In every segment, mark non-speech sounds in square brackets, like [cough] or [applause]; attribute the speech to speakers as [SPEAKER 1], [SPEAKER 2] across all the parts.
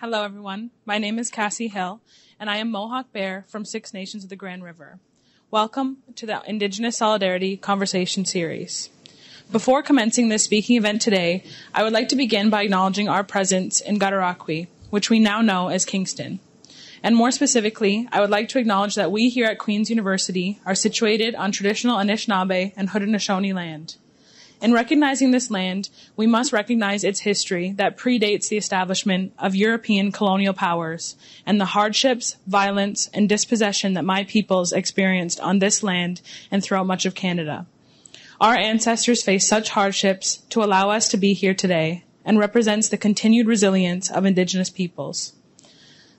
[SPEAKER 1] Hello, everyone. My name is Kassie Hill, and I am Mohawk Bear from Six Nations of the Grand River. Welcome to the Indigenous Solidarity Conversation Series. Before commencing this speaking event today, I would like to begin by acknowledging our presence in Cataraqui, which we now know as Kingston. And more specifically, I would like to acknowledge that we here at Queen's University are situated on traditional Anishinaabe and Haudenosaunee land. In recognizing this land, we must recognize its history that predates the establishment of European colonial powers and the hardships, violence, and dispossession that my peoples experienced on this land and throughout much of Canada. Our ancestors faced such hardships to allow us to be here today and represents the continued resilience of Indigenous peoples.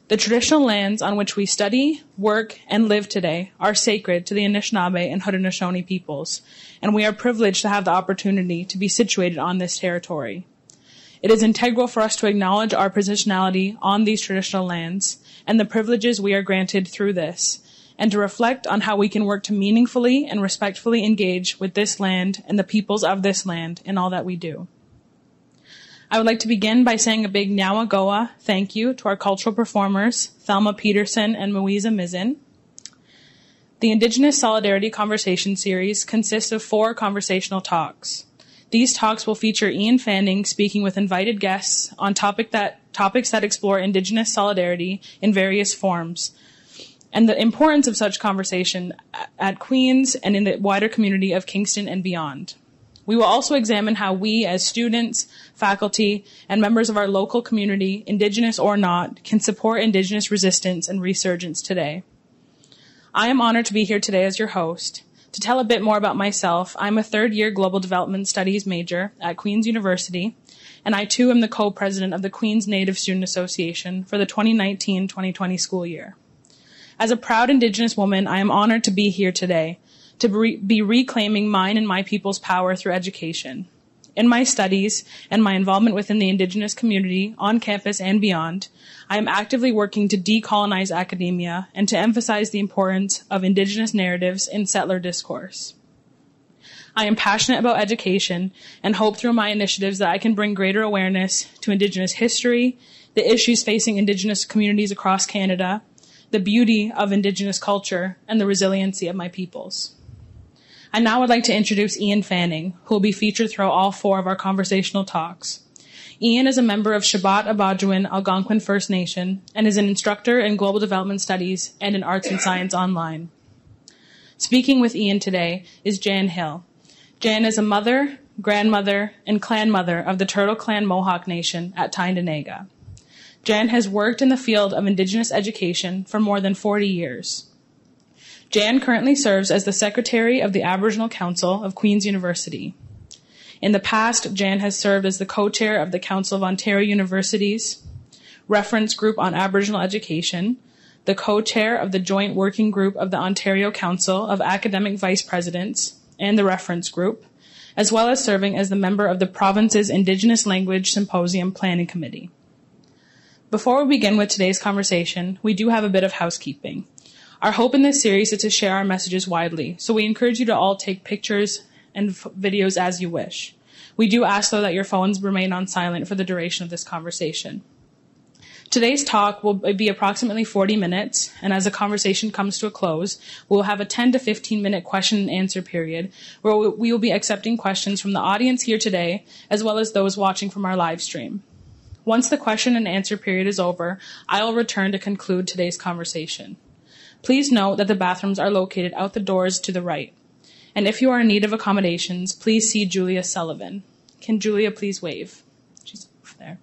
[SPEAKER 1] The traditional lands on which we study, work, and live today are sacred to the Anishinaabe and Haudenosaunee peoples, and we are privileged to have the opportunity to be situated on this territory. It is integral for us to acknowledge our positionality on these traditional lands and the privileges we are granted through this, and to reflect on how we can work to meaningfully and respectfully engage with this land and the peoples of this land in all that we do. I would like to begin by saying a big Nyawagoa thank you to our cultural performers, Thelma Peterson and Louisa Mizzen. The Indigenous Solidarity Conversation Series consists of four conversational talks. These talks will feature Ian Fanning speaking with invited guests on topic that, topics that explore Indigenous solidarity in various forms and the importance of such conversation at Queen's and in the wider community of Kingston and beyond. We will also examine how we, as students, faculty, and members of our local community, Indigenous or not, can support Indigenous resistance and resurgence today. I am honored to be here today as your host. To tell a bit more about myself, I'm a third year Global Development Studies major at Queen's University, and I too am the co president of the Queen's Native Student Association for the 2019 2020 school year. As a proud Indigenous woman, I am honored to be here today to be reclaiming mine and my people's power through education. In my studies and my involvement within the Indigenous community on campus and beyond, I am actively working to decolonize academia and to emphasize the importance of Indigenous narratives in settler discourse. I am passionate about education and hope through my initiatives that I can bring greater awareness to Indigenous history, the issues facing Indigenous communities across Canada, the beauty of Indigenous culture, and the resiliency of my peoples. I now would like to introduce Ian Fanning, who will be featured throughout all four of our conversational talks. Ian is a member of Shabot Obaadjiwan Algonquin First Nation and is an instructor in global development studies and in arts and science online. Speaking with Ian today is Jan Hill. Jan is a mother, grandmother, and clan mother of the Turtle Clan Mohawk Nation at Tyendinaga. Jan has worked in the field of Indigenous education for more than 40 years. Jan currently serves as the Secretary of the Aboriginal Council of Queen's University. In the past, Jan has served as the co-chair of the Council of Ontario Universities, Reference Group on Aboriginal Education, the co-chair of the Joint Working Group of the Ontario Council of Academic Vice Presidents, and the Reference Group, as well as serving as the member of the province's Indigenous Language Symposium Planning Committee. Before we begin with today's conversation, we do have a bit of housekeeping. Our hope in this series is to share our messages widely, so we encourage you to all take pictures and f- videos as you wish. We do ask, though, that your phones remain on silent for the duration of this conversation. Today's talk will be approximately 40 minutes, and as the conversation comes to a close, we'll have a 10 to 15 minute question and answer period where we will be accepting questions from the audience here today, as well as those watching from our live stream. Once the question and answer period is over, I will return to conclude today's conversation. Please note that the bathrooms are located out the doors to the right. And if you are in need of accommodations, please see Julia Sullivan. Can Julia please wave? She's over there.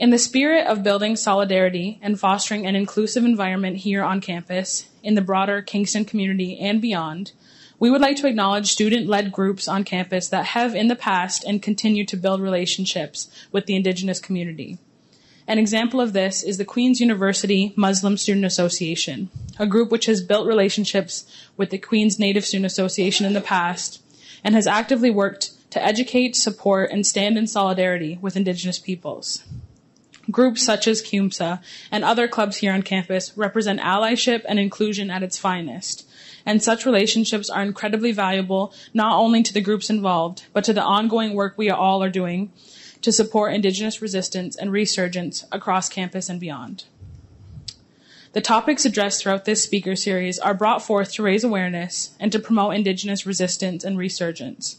[SPEAKER 1] In the spirit of building solidarity and fostering an inclusive environment here on campus, in the broader Kingston community and beyond, we would like to acknowledge student led groups on campus that have in the past and continue to build relationships with the Indigenous community. An example of this is the Queen's University Muslim Student Association, a group which has built relationships with the Queen's Native Student Association in the past and has actively worked to educate, support, and stand in solidarity with Indigenous peoples. Groups such as QUMSA and other clubs here on campus represent allyship and inclusion at its finest And such relationships are incredibly valuable, not only to the groups involved, but to the ongoing work we all are doing to support Indigenous resistance and resurgence across campus and beyond. The topics addressed throughout this speaker series are brought forth to raise awareness and to promote Indigenous resistance and resurgence.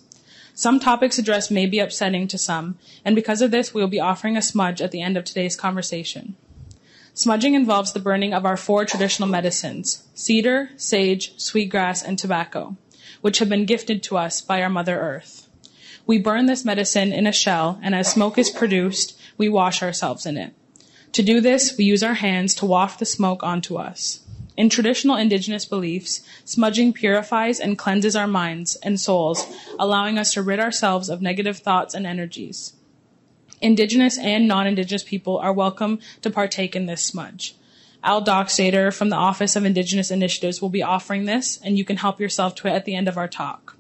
[SPEAKER 1] Some topics addressed may be upsetting to some, and because of this, we will be offering a smudge at the end of today's conversation. Smudging involves the burning of our four traditional medicines cedar, sage, sweetgrass, and tobacco, which have been gifted to us by our Mother Earth. We burn this medicine in a shell, and as smoke is produced, we wash ourselves in it. To do this, we use our hands to waft the smoke onto us. In traditional indigenous beliefs, smudging purifies and cleanses our minds and souls, allowing us to rid ourselves of negative thoughts and energies. Indigenous and non Indigenous people are welcome to partake in this smudge. Al Dockstader from the Office of Indigenous Initiatives will be offering this, and you can help yourself to it at the end of our talk.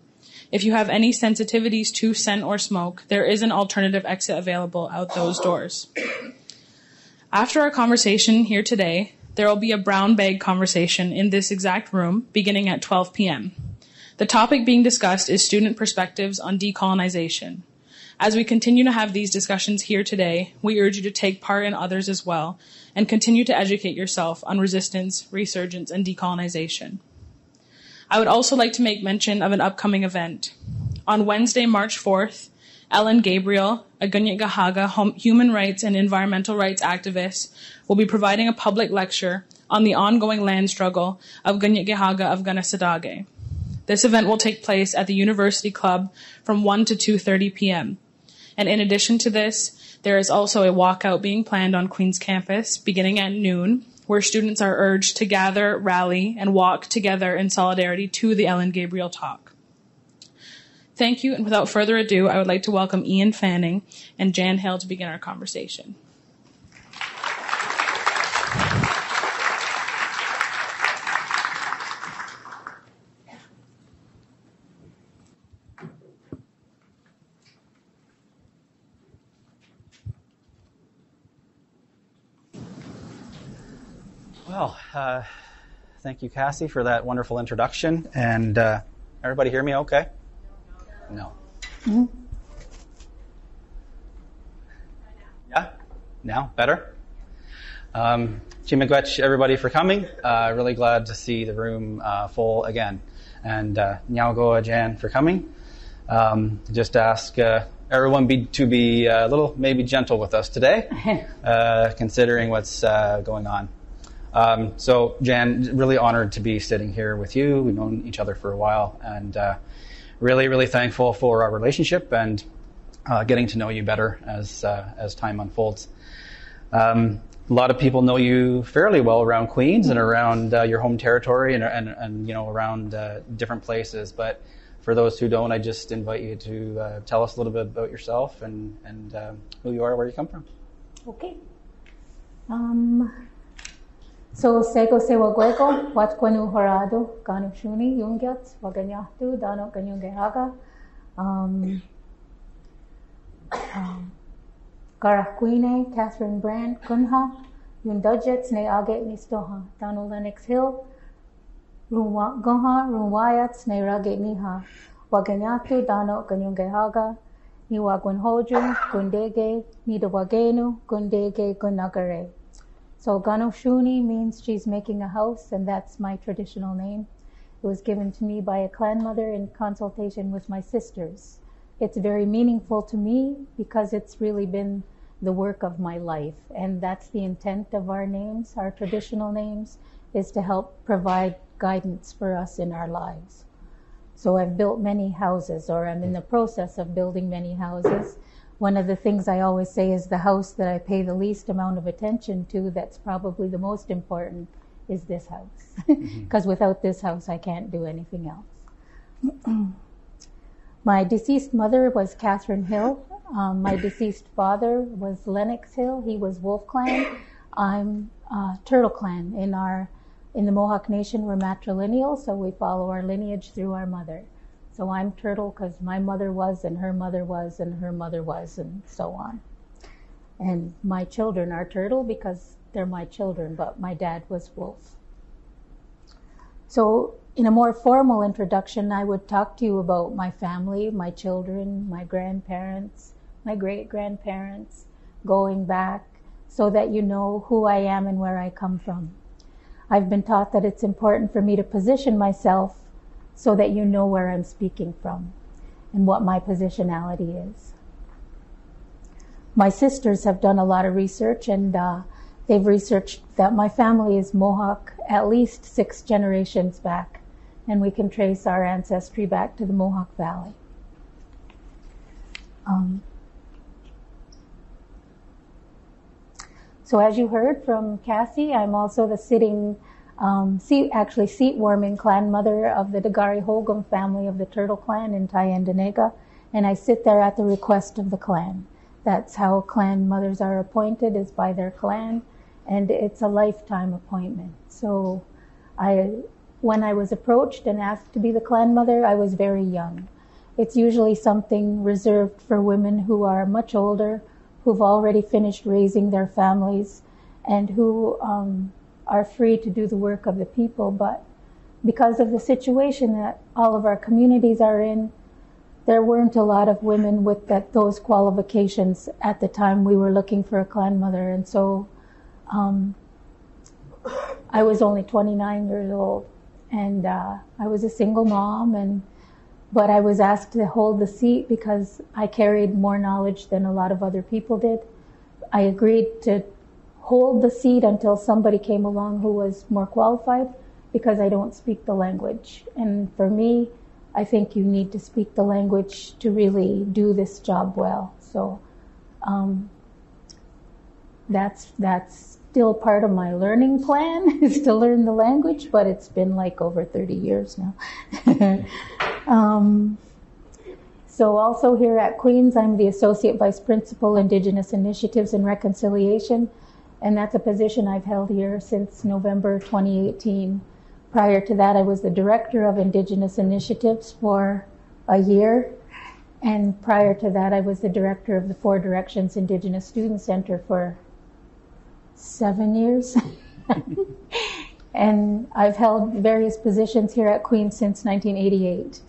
[SPEAKER 1] If you have any sensitivities to scent or smoke, there is an alternative exit available out those doors. After our conversation here today, there will be a brown bag conversation in this exact room beginning at 12 p.m. The topic being discussed is student perspectives on decolonization. As we continue to have these discussions here today, we urge you to take part in others as well and continue to educate yourself on resistance, resurgence, and decolonization. I would also like to make mention of an upcoming event. On Wednesday, March 4th, Ellen Gabriel, a Kanien'kehá:ka human rights and environmental rights activist, will be providing a public lecture on the ongoing land struggle of Kanien'kehá:ka of Kanesatake. This event will take place at the University Club from 1 to 2:30 p.m. And in addition to this, there is also a walkout being planned on Queen's campus beginning at noon where students are urged to gather, rally, and walk together in solidarity to the Ellen Gabriel talk. Thank you, and without further ado, I would like to welcome Ian Fanning and Jan Hill to begin our conversation.
[SPEAKER 2] Well, uh, thank you, Kassie, for that wonderful introduction. And uh, everybody hear me okay? No. Mm-hmm. Yeah? Now? Better? Um, Chimagwech, everybody, for coming. Uh, really glad to see the room uh, full again. And uh, Jan for coming. Um, just ask uh, everyone be, to be a little maybe gentle with us today, [laughs] uh, considering what's uh, going on. Um, so, Jan, really honored to be sitting here with you. We've known each other for a while, and uh, really, really thankful for our relationship and uh, getting to know you better as uh, as time unfolds. Um, a lot of people know you fairly well around Queens and around uh, your home territory and, and, and you know around uh, different places. But for those who don't, I just invite you to uh, tell us a little bit about yourself and and who you are, where you come from.
[SPEAKER 3] Okay. Um, so sego se waguego, wat quenu horado, ganu shuni, yungyat, waganyahtu, dano ganyungehaga, um, um, Garaquine, Catherine Brand, Kunha, Yundujets, Ne Age Nistoha, Dano Lennox Hill, Goha, Runwayats, Ne Rage Niha, Waganyatu, Dano Ganyungehaga, Niwagwan Hoju, Gundege, Nidawagenu, Gundege, Gunagare. So Kanonhsyonne means she's making a house, and that's my traditional name. It was given to me by a clan mother in consultation with my sisters. It's very meaningful to me because it's really been the work of my life, and that's the intent of our names, our traditional names, is to help provide guidance for us in our lives. So I've built many houses, or I'm in the process of building many houses one of the things I always say is the house that I pay the least amount of attention to, that's probably the most important, is this house. Because [laughs] mm-hmm. without this house, I can't do anything else. [clears throat] my deceased mother was Catherine Hill. Um, my [clears throat] deceased father was Lennox Hill. He was Wolf Clan. I'm uh, Turtle Clan. In our in the Mohawk Nation, we're matrilineal, so we follow our lineage through our mother. So I'm turtle because my mother was, and her mother was, and her mother was, and so on. And my children are turtle because they're my children, but my dad was wolf. So in a more formal introduction, I would talk to you about my family, my children, my grandparents, my great grandparents, going back, so that you know who I am and where I come from. I've been taught that it's important for me to position myself so that you know where I'm speaking from and what my positionality is. My sisters have done a lot of research and uh, they've researched that my family is Mohawk at least six generations back, and we can trace our ancestry back to the Mohawk Valley. Um, so, as you heard from Kassie, I'm also the sitting um, seat, actually seat warming clan mother of the Dagari Hogum family of the Turtle Clan in Tyendinaga, and I sit there at the request of the clan. That's how clan mothers are appointed, is by their clan, and it's a lifetime appointment. So, I, when I was approached and asked to be the clan mother, I was very young. It's usually something reserved for women who are much older, who've already finished raising their families, and who um, are free to do the work of the people. But because of the situation that all of our communities are in, there weren't a lot of women with that, those qualifications at the time we were looking for a clan mother. And so um, I was only 29 years old and uh, I was a single mom and but I was asked to hold the seat because I carried more knowledge than a lot of other people did. I agreed to hold the seat until somebody came along who was more qualified because I don't speak the language. And for me, I think you need to speak the language to really do this job well. So um, that's that's still part of my learning plan [laughs] is to learn the language, but it's been like over 30 years now. [laughs] um, so also here at Queens, I'm the Associate Vice Principal, Indigenous Initiatives and Reconciliation and that's a position I've held here since November 2018. Prior to that, I was the director of Indigenous Initiatives for a year. And prior to that, I was the director of the Four Directions Indigenous Student Center for seven years. [laughs] and I've held various positions here at Queen's since 1988.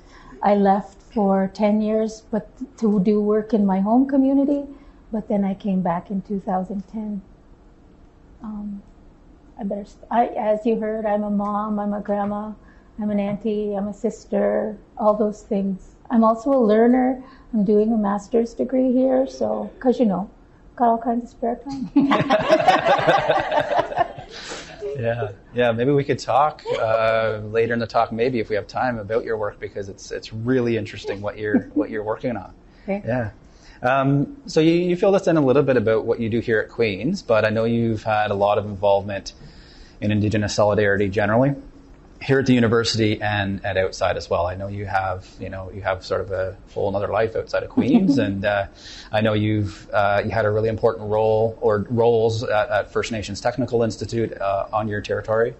[SPEAKER 3] I left for 10 years but to do work in my home community, but then I came back in 2010. Um, I better, I, as you heard, I'm a mom, I'm a grandma, I'm an auntie, I'm a sister, all those things. I'm also a learner. I'm doing a master's degree here, so, because you know, got all kinds of spare time. [laughs] [laughs]
[SPEAKER 2] yeah, yeah. Maybe we could talk uh, later in the talk, maybe if we have time, about your work because it's it's really interesting what you're what you're working on.
[SPEAKER 3] Okay.
[SPEAKER 2] Yeah. Um, so you, you filled us in a little bit about what you do here at Queen's, but I know you've had a lot of involvement in Indigenous solidarity generally here at the university and at outside as well. I know you have, you know, you have sort of a whole another life outside of Queens, [laughs] and uh, I know you've uh, you had a really important role or roles at, at First Nations Technical Institute uh, on your territory.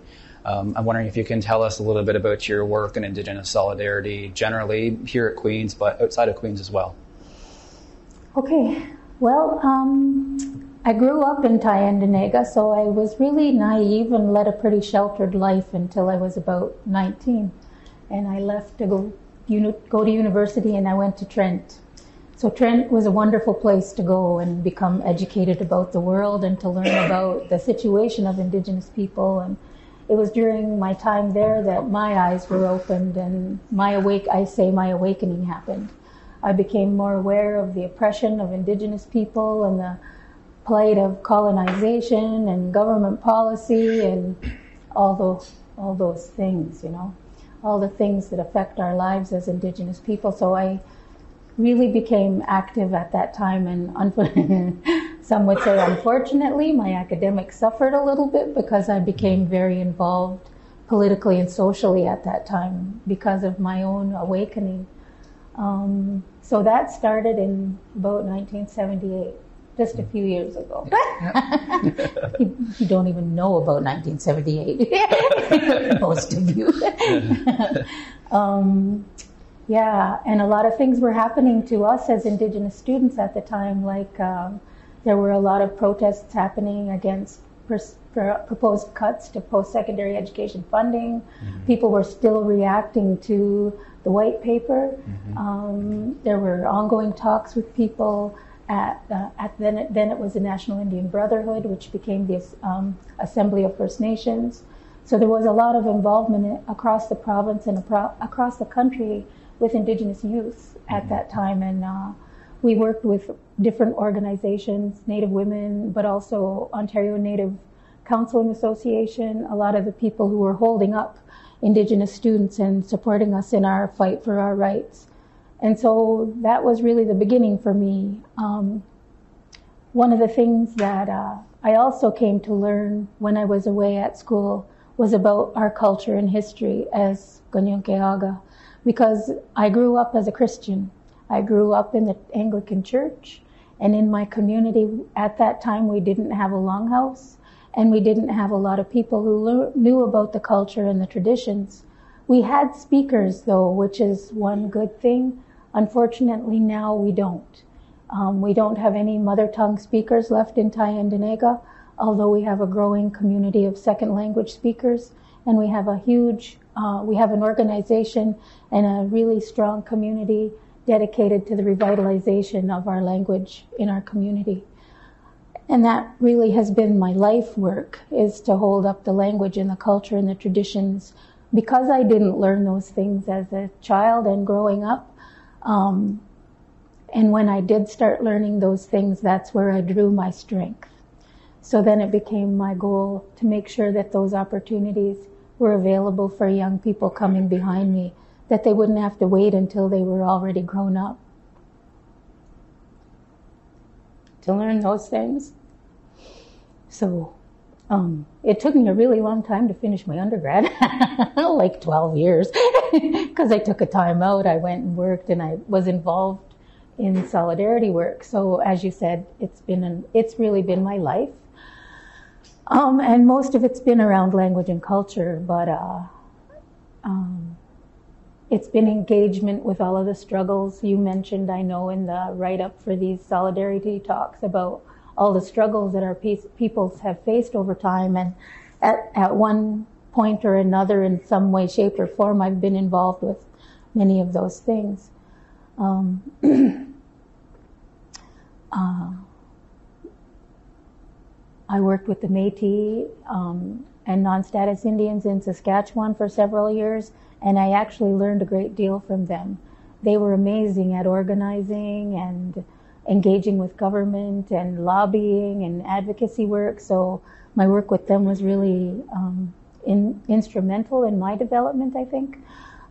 [SPEAKER 2] Um, I'm wondering if you can tell us a little bit about your work in Indigenous solidarity generally here at Queens, but outside of Queens as well.
[SPEAKER 3] Okay, well, um, I grew up in Tyendinaga, so I was really naive and led a pretty sheltered life until I was about 19. And I left to go, uni- go to university and I went to Trent. So Trent was a wonderful place to go and become educated about the world and to learn [coughs] about the situation of Indigenous people. And it was during my time there that my eyes were opened and my awake, I say my awakening happened. I became more aware of the oppression of indigenous people and the plight of colonization and government policy and all those all those things, you know, all the things that affect our lives as indigenous people. So I really became active at that time and [laughs] some would say unfortunately my academics suffered a little bit because I became very involved politically and socially at that time because of my own awakening. Um, so that started in about 1978, just a few years ago. you, [laughs] you, don't even know about 1978, [laughs] most of you. [laughs] um, yeah, and a lot of things were happening to us as Indigenous students at the time, like um, there were a lot of protests happening against pers- proposed cuts to post-secondary education funding. People were still reacting to the white paper. Um, there were ongoing talks with people at, uh, at then, it, then it was the National Indian Brotherhood, which became the um, Assembly of First Nations. So there was a lot of involvement in, across the province and apro- across the country with Indigenous youth at that time, and uh, we worked with different organizations, Native Women, but also Ontario Native Counseling Association, a lot of the people who were holding up Indigenous students and supporting us in our fight for our rights. And so that was really the beginning for me. Um, one of the things that uh, I also came to learn when I was away at school was about our culture and history as Kanien'kehá:ka, because I grew up as a Christian. I grew up in the Anglican Church, and in my community at that time we didn't have a longhouse, and we didn't have a lot of people who knew about the culture and the traditions. We had speakers though, which is one good thing. Unfortunately, now we don't. Um, we don't have any mother tongue speakers left in Tyendinaga, although we have a growing community of second language speakers, and we have a huge, uh, we have an organization and a really strong community dedicated to the revitalization of our language in our community. And that really has been my life work, is to hold up the language and the culture and the traditions. Because I didn't learn those things as a child and growing up, um, and when I did start learning those things, that's where I drew my strength. So then it became my goal to make sure that those opportunities were available for young people coming behind me, that they wouldn't have to wait until they were already grown up to learn those things. So um, it took me a really long time to finish my undergrad, [laughs] like 12 years, [laughs] because I took a time out. I went and worked and I was involved in solidarity work. So as you said, it's been an, it's really been my life. Um, and most of it's been around language and culture, but uh, um, it's been engagement with all of the struggles you mentioned. I know in the write up for these solidarity talks about all the struggles that our peace, peoples have faced over time, and at, at one point or another, in some way, shape, or form, I've been involved with many of those things. Um, [clears throat] uh, I worked with the Métis um, and non-status Indians in Saskatchewan for several years, and I actually learned a great deal from them. They were amazing at organizing and engaging with government and lobbying and advocacy work. So my work with them was really um, in, instrumental in my development, I think.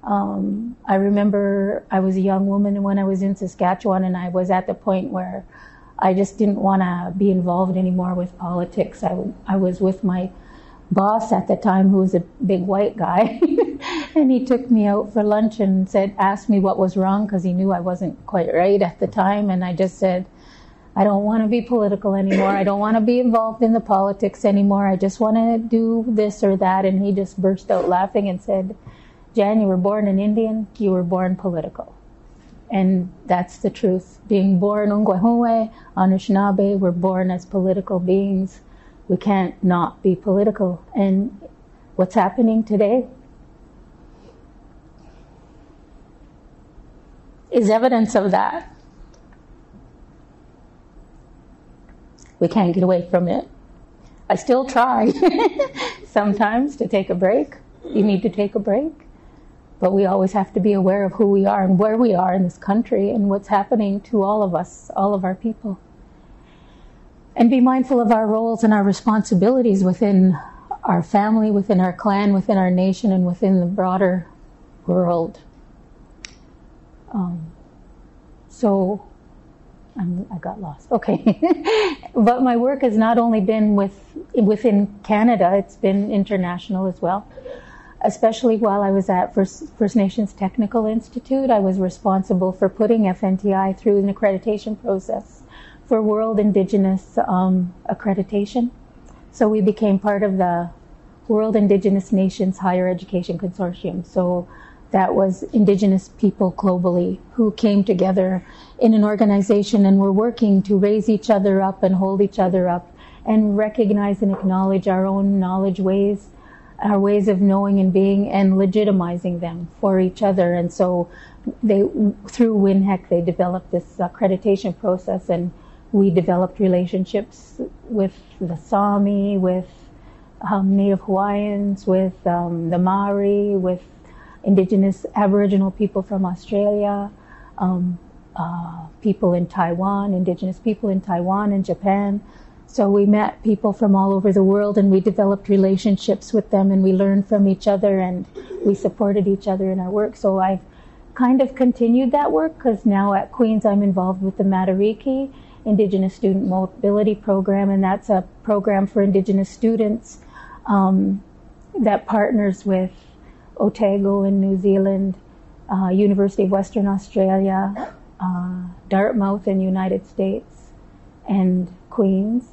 [SPEAKER 3] Um, I remember I was a young woman when I was in Saskatchewan, and I was at the point where I just didn't want to be involved anymore with politics. I, I was with my boss at the time, who was a big white guy, [laughs] and he took me out for lunch and said, asked me what was wrong because he knew I wasn't quite right at the time, and I just said, I don't want to be political anymore. I don't want to be involved in the politics anymore. I just want to do this or that. And he just burst out laughing and said, Jan, you were born an Indian, you were born political. And that's the truth. Being born Ungwahue, Anishinaabe, we're born as political beings. We can't not be political. And what's happening today is evidence of that. We can't get away from it. I still try [laughs] sometimes to take a break. You need to take a break. But we always have to be aware of who we are and where we are in this country and what's happening to all of us, all of our people. And be mindful of our roles and our responsibilities within our family, within our clan, within our nation, and within the broader world. Um, so, I'm, i got lost. Okay, [laughs] but my work has not only been with within Canada; it's been international as well especially while I was at First, First, Nations Technical Institute, I was responsible for putting FNTI through an accreditation process for World Indigenous um, accreditation. So we became part of the World Indigenous Nations Higher Education Consortium. So that was Indigenous people globally who came together in an organization and were working to raise each other up and hold each other up and recognize and acknowledge our own knowledge ways, our ways of knowing and being, and legitimizing them for each other. And so, they through WINHEC they developed this accreditation process, and we developed relationships with the Sami, with um, Native Hawaiians, with um, the Maori, with Indigenous Aboriginal people from Australia, um, uh, people in Taiwan, Indigenous people in Taiwan and Japan. So we met people from all over the world and we developed relationships with them and we learned from each other and we supported each other in our work. So I've kind of continued that work because now at Queen's I'm involved with the Matariki Indigenous Student Mobility Program, and that's a program for Indigenous students um, that partners with Otago in New Zealand, uh, University of Western Australia, uh, Dartmouth in United States, and Queens.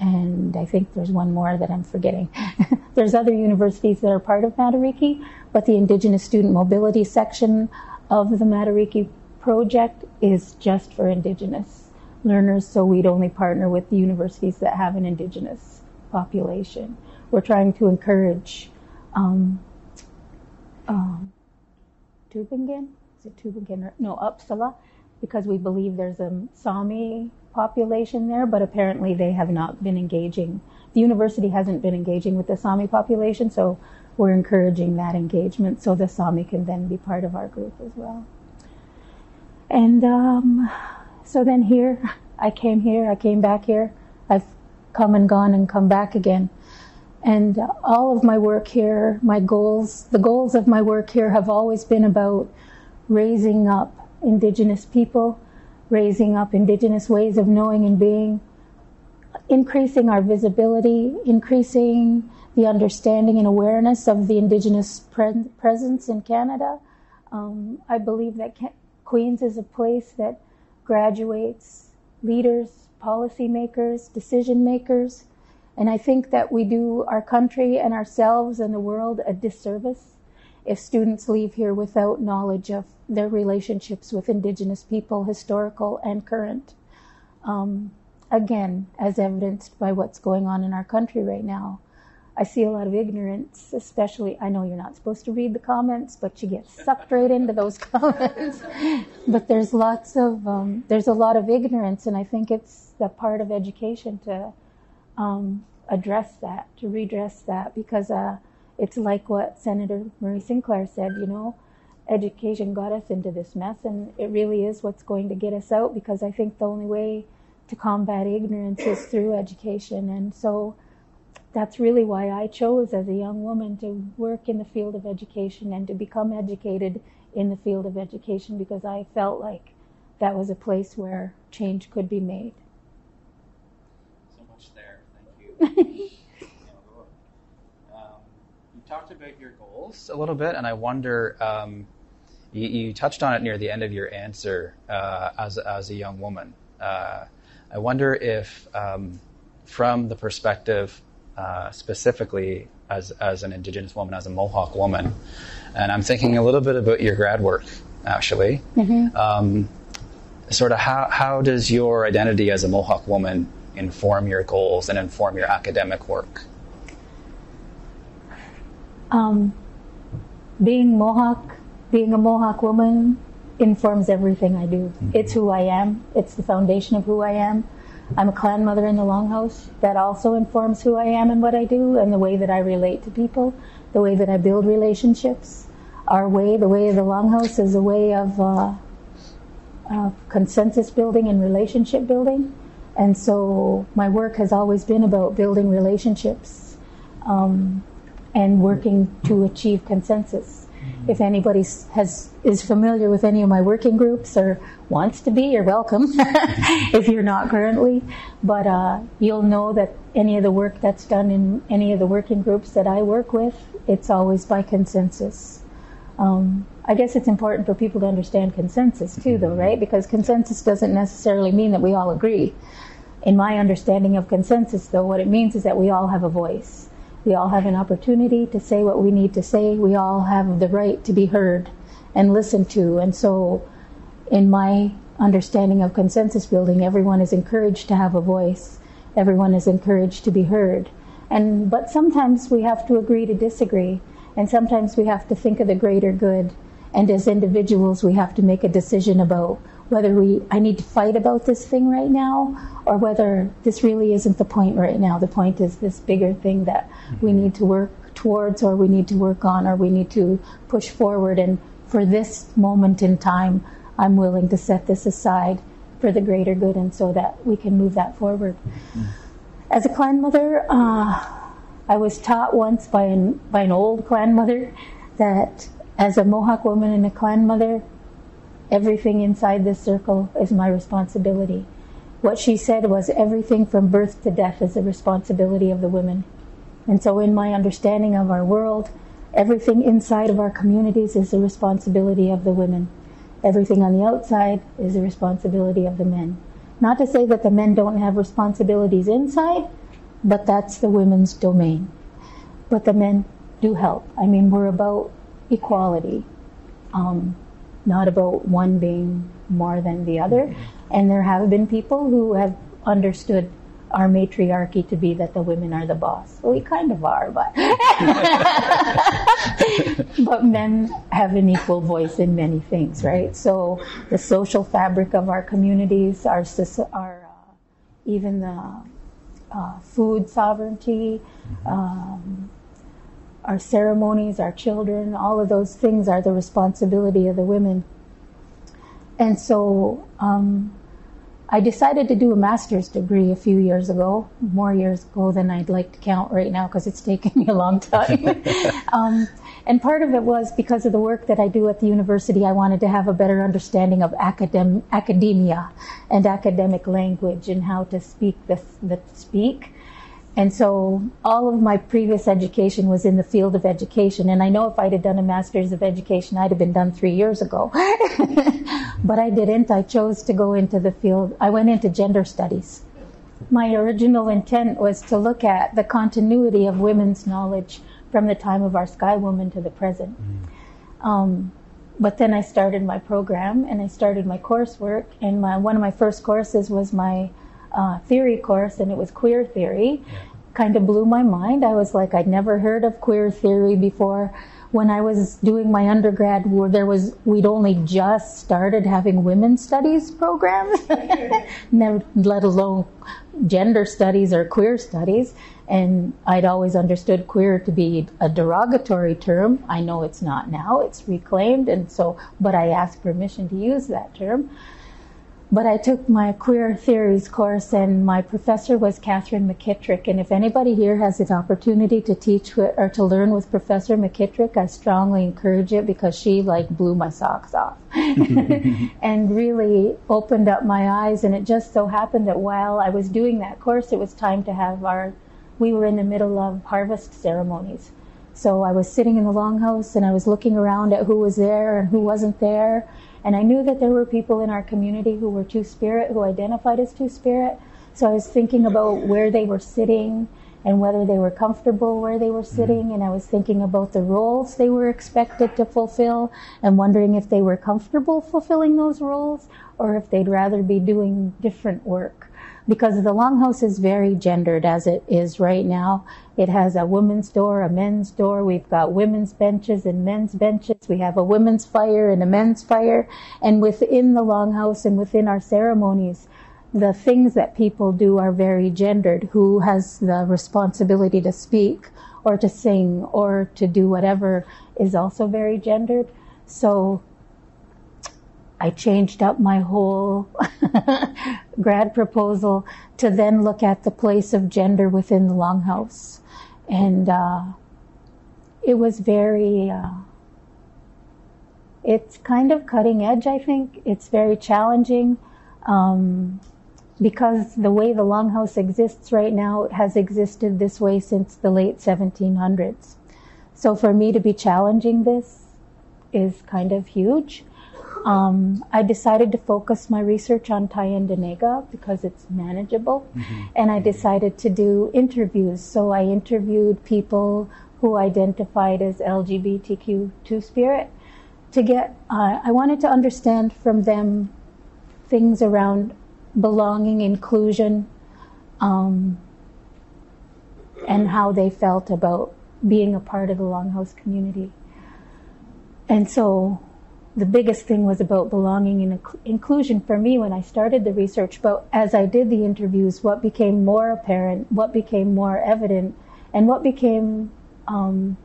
[SPEAKER 3] And I think there's one more that I'm forgetting. [laughs] there's other universities that are part of Matariki, but the Indigenous Student Mobility section of the Matariki project is just for Indigenous learners, so we'd only partner with the universities that have an Indigenous population. We're trying to encourage um, um, Tubingen, is it Tubingen? Or, No, Uppsala, because we believe there's a Sami population there, but apparently they have not been engaging. The university hasn't been engaging with the Sami population, so we're encouraging that engagement so the Sami can then be part of our group as well. And um, so then here, [laughs] I came here, I came back here. I've come and gone and come back again. And all of my work here, my goals, the goals of my work here have always been about raising up Indigenous people, raising up Indigenous ways of knowing and being, increasing our visibility, increasing the understanding and awareness of the Indigenous pre- presence in Canada. Um, I believe that Queens is a place that graduates leaders, policymakers, decision makers and I think that we do our country and ourselves and the world a disservice if students leave here without knowledge of their relationships with Indigenous people, historical and current. Um, again, as evidenced by what's going on in our country right now. I see a lot of ignorance, especially. I know you're not supposed to read the comments, but you get sucked right into those [laughs] comments. but there's lots of um, there's a lot of ignorance, and I think it's the part of education to um, address that, to redress that, because uh, it's like what Senator Murray Sinclair said, you know, education got us into this mess, and it really is what's going to get us out, because I think the only way to combat ignorance is through education. And so that's really why I chose as a young woman to work in the field of education and to become educated in the field of education because I felt like that was a place where change could be made.
[SPEAKER 2] Um, you talked about your goals a little bit, and I wonder. Um, you, you, touched on it near the end of your answer uh, as as a young woman. Uh, I wonder if, um, from the perspective uh, specifically as as an Indigenous woman, as a Mohawk woman, and I'm thinking a little bit about your grad work actually. Mm-hmm. Um, sort of how how does your identity as a Mohawk woman inform your goals and inform your academic work?
[SPEAKER 3] Um, being Mohawk, being a Mohawk woman, informs everything I do. Mm-hmm. It's who I am. It's the foundation of who I am. I'm a clan mother in the Longhouse. That also informs who I am and what I do, and the way that I relate to people, the way that I build relationships. Our way, the way of the Longhouse, is a way of uh, uh, consensus building and relationship building. And so my work has always been about building relationships um, and working to achieve consensus. Mm-hmm. If anybody has is familiar with any of my working groups or wants to be, you're welcome. [laughs] if you're not currently, but uh, you'll know that any of the work that's done in any of the working groups that I work with, it's always by consensus. Um, I guess it's important for people to understand consensus too, though, right? Because consensus doesn't necessarily mean that we all agree. In my understanding of consensus, though, what it means is that we all have a voice. We all have an opportunity to say what we need to say. We all have the right to be heard and listened to. And so, in my understanding of consensus building, everyone is encouraged to have a voice. everyone is encouraged to be heard. And but sometimes we have to agree to disagree, and sometimes we have to think of the greater good. And as individuals, we have to make a decision about whether we I need to fight about this thing right now, or whether this really isn't the point right now. The point is this bigger thing that we need to work towards, or we need to work on, or we need to push forward. And for this moment in time, I'm willing to set this aside for the greater good, and so that we can move that forward. Mm-hmm. As a clan mother, uh, I was taught once by an, by an old clan mother that as a Mohawk woman and a clan mother, everything inside this circle is my responsibility. What she said was everything from birth to death is the responsibility of the women. And so, in my understanding of our world, everything inside of our communities is the responsibility of the women. Everything on the outside is the responsibility of the men. Not to say that the men don't have responsibilities inside, but that's the women's domain. But the men do help. I mean, we're about equality, um, not about one being more than the other. And there have been people who have understood our matriarchy to be that the women are the boss. Well, we kind of are, but [laughs] [laughs] but men have an equal voice in many things, right? So the social fabric of our communities, our our uh, even the uh, food sovereignty, mm-hmm. um, our ceremonies, our children, all of those things are the responsibility of the women. And so um, I decided to do a master's degree a few years ago, more years ago than I'd like to count right now because it's taken me a long time. [laughs] um, and part of it was because of the work that I do at the university, I wanted to have a better understanding of academ- academia and academic language and how to speak the, the speak and so all of my previous education was in the field of education. And I know if I'd have done a master's of education, I'd have been done three years ago. [laughs] but I didn't. I chose to go into the field. I went into gender studies. My original intent was to look at the continuity of women's knowledge from the time of our Sky Woman to the present. Mm. Um, but then I started my program and I started my coursework. And my, one of my first courses was my uh, theory course, and it was queer theory. Kind of blew my mind. I was like, I'd never heard of queer theory before. When I was doing my undergrad, there was, we'd only just started having women's studies programs, [laughs] never, let alone gender studies or queer studies. And I'd always understood queer to be a derogatory term. I know it's not now, it's reclaimed. And so, but I asked permission to use that term. But I took my queer theories course, and my professor was Katherine McKittrick. And if anybody here has an opportunity to teach with, or to learn with Professor McKittrick, I strongly encourage it because she like blew my socks off [laughs] and really opened up my eyes. And it just so happened that while I was doing that course, it was time to have our. We were in the middle of harvest ceremonies. So I was sitting in the longhouse and I was looking around at who was there and who wasn't there and I knew that there were people in our community who were Two Spirit, who identified as Two Spirit. So I was thinking about where they were sitting and whether they were comfortable where they were mm-hmm. sitting. And I was thinking about the roles they were expected to fulfill and wondering if they were comfortable fulfilling those roles or if they'd rather be doing different work because the longhouse is very gendered as it is right now. It has a women's door, a men's door. We've got women's benches and men's benches. We have a women's fire and a men's fire. And within the longhouse and within our ceremonies, the things that people do are very gendered. Who has the responsibility to speak or to sing or to do whatever is also very gendered. So I changed up my whole [laughs] grad proposal to then look at the place of gender within the Longhouse. And uh, it was very, uh, it's kind of cutting edge, I think. It's very challenging um, because the way the Longhouse exists right now it has existed this way since the late 1700s. So for me to be challenging this is kind of huge. Um, I decided to focus my research on Tyendinaga because it's manageable, mm-hmm. and I decided to do interviews. So I interviewed people who identified as LGBTQ two spirit to get. Uh, I wanted to understand from them things around belonging, inclusion, um, and how they felt about being a part of the Longhouse community. And so the biggest thing was about belonging and inclusion for me when I started the research. But as I did the interviews, what became more apparent, what became more evident, and what became um,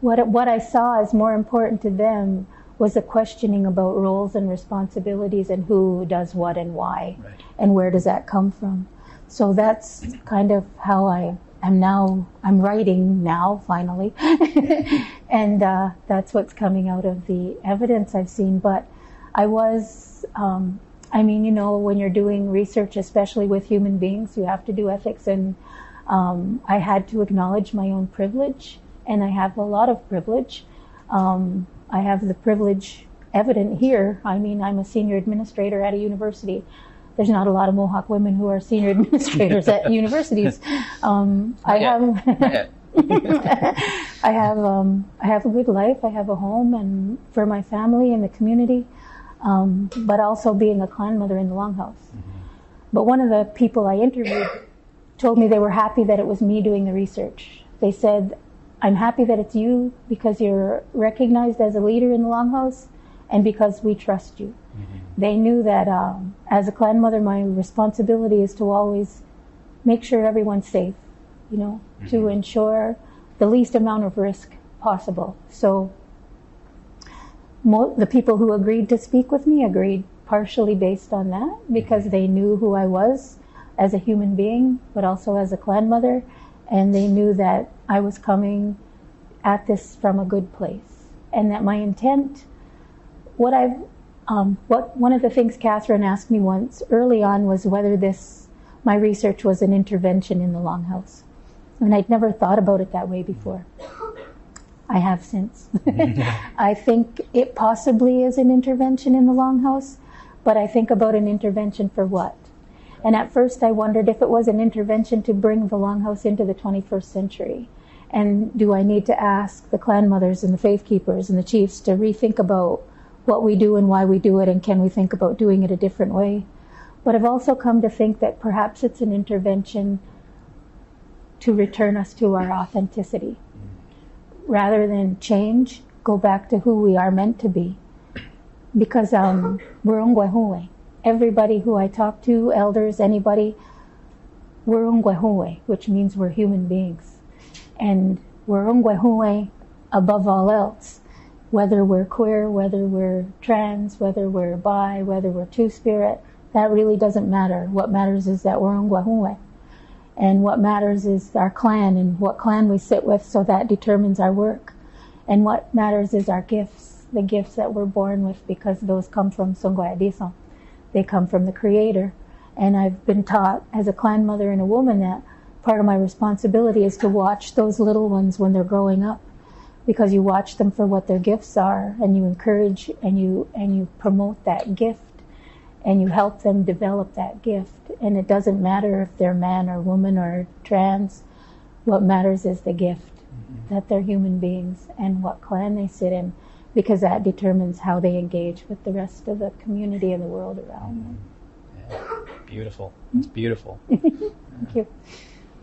[SPEAKER 3] what what I saw as more important to them was a questioning about roles and responsibilities and who does what and why,
[SPEAKER 2] Right.
[SPEAKER 3] and where does that come from. So that's kind of how I am now. I'm writing now, finally, [laughs] and uh, that's what's coming out of the evidence I've seen. But I was, um, I mean, you know, when you're doing research, especially with human beings, you have to do ethics, and um, I had to acknowledge my own privilege, and I have a lot of privilege. Um, I have the privilege evident here. I mean, I'm a senior administrator at a university. There's not a lot of Mohawk women who are senior [laughs] administrators at [laughs] universities. Um, I have. [laughs] I have um, I have a good life. I have a home and for my family and the community, um, but also being a clan mother in the Longhouse. But one of the people I interviewed told me they were happy that it was me doing the research. They said, "I'm happy that it's you because you're recognized as a leader in the Longhouse, and because we trust you." They knew that um, as a clan mother, my responsibility is to always make sure everyone's safe, you know, to ensure the least amount of risk possible. So mo- the people who agreed to speak with me agreed partially based on that because they knew who I was as a human being, but also as a clan mother, and they knew that I was coming at this from a good place, and that my intent, what I've, um, what one of the things Katherine asked me once early on was whether this, my research was an intervention in the Longhouse, and I'd never thought about it that way before. I have since. [laughs] [laughs] I think it possibly is an intervention in the Longhouse, but I think about an intervention for what? And at first I wondered if it was an intervention to bring the Longhouse into the 21st century. And do I need to ask the clan mothers and the faith keepers and the chiefs to rethink about what we do and why we do it, and can we think about doing it a different way? But I've also come to think that perhaps it's an intervention to return us to our authenticity rather than change, go back to who we are meant to be. Because um, we're Onkwehonwe. Everybody who I talk to, elders, anybody, we're Onkwehonwe, which means we're human beings. And we're Onkwehonwe above all else. Whether we're queer, whether we're trans, whether we're bi, whether we're two spirit, that really doesn't matter. What matters is that we're on Onkwehonwe. And what matters is our clan and what clan we sit with, so that determines our work. And what matters is our gifts, the gifts that we're born with, because those come from Songwayadison. They come from the Creator. And I've been taught as a clan mother and a woman that part of my responsibility is to watch those little ones when they're growing up. Because you watch them for what their gifts are and you encourage and you and you promote that gift and you help them develop that gift. And it doesn't matter if they're man or woman or trans. What matters is the gift mm-hmm. that they're human beings and what clan they sit in, because that determines how they engage with the rest of the community and the world around them. Mm-hmm.
[SPEAKER 2] Beautiful. [laughs] It's beautiful.
[SPEAKER 3] Thank you.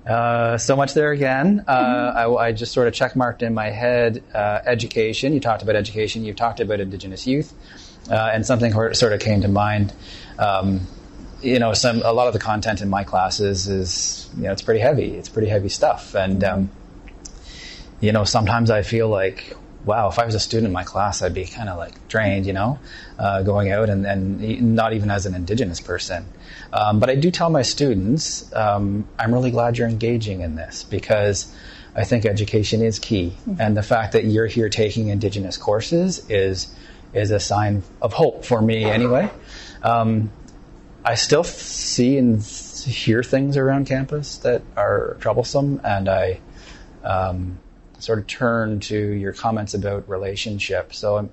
[SPEAKER 2] Uh, so much there again. Uh, I, I just sort of checkmarked in my head uh, education. You talked about education. You talked about Indigenous youth, uh, and something sort of came to mind. Um, you know, some a lot of the content in my classes is you know it's pretty heavy. It's pretty heavy stuff, and um, you know sometimes I feel like wow, if I was a student in my class, I'd be kind of like drained, you know, uh, going out and, and not even as an Indigenous person. Um, but I do tell my students, um, I'm really glad you're engaging in this because I think education is key, and the fact that you're here taking Indigenous courses is is a sign of hope for me, anyway. Um, I still f- see and hear things around campus that are troublesome, and I um, sort of turn to your comments about relationship. So I'm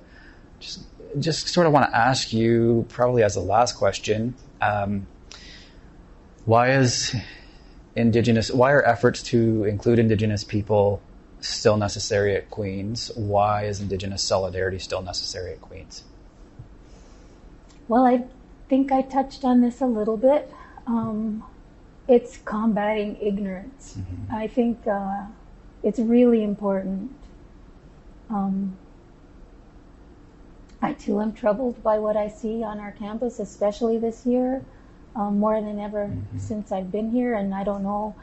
[SPEAKER 2] just just sort of want to ask you, probably as the last question, um, why is Indigenous? Why are efforts to include Indigenous people still necessary at Queens? Why is Indigenous solidarity still necessary at Queens?
[SPEAKER 3] Well, I think I touched on this a little bit. Um, it's combating ignorance.
[SPEAKER 2] Mm-hmm.
[SPEAKER 3] I think uh, it's really important. Um, I too am troubled by what I see on our campus, especially this year, um, more than ever
[SPEAKER 2] Mhm.
[SPEAKER 3] since I've been here. And I don't know